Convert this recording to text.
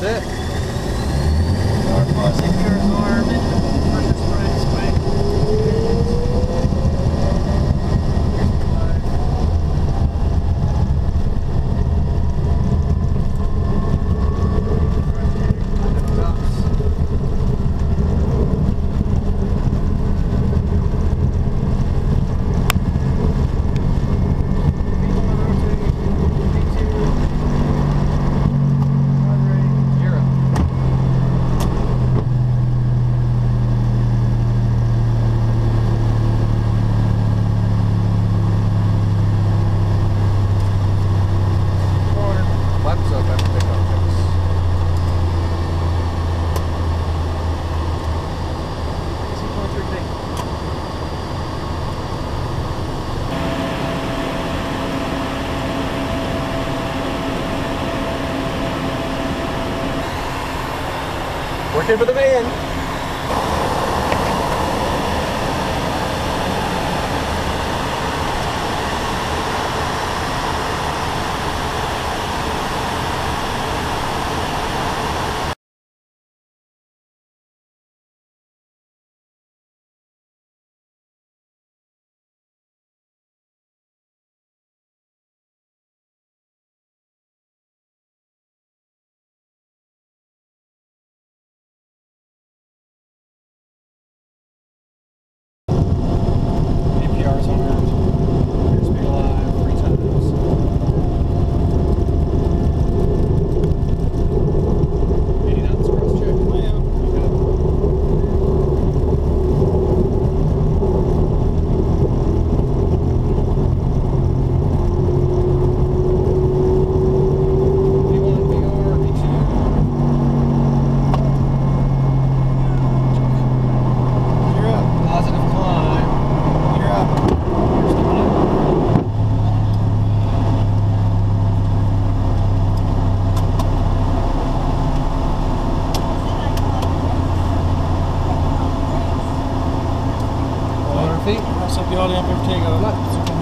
Sit. Working for the man. सब pure यहाँ पे ठीक है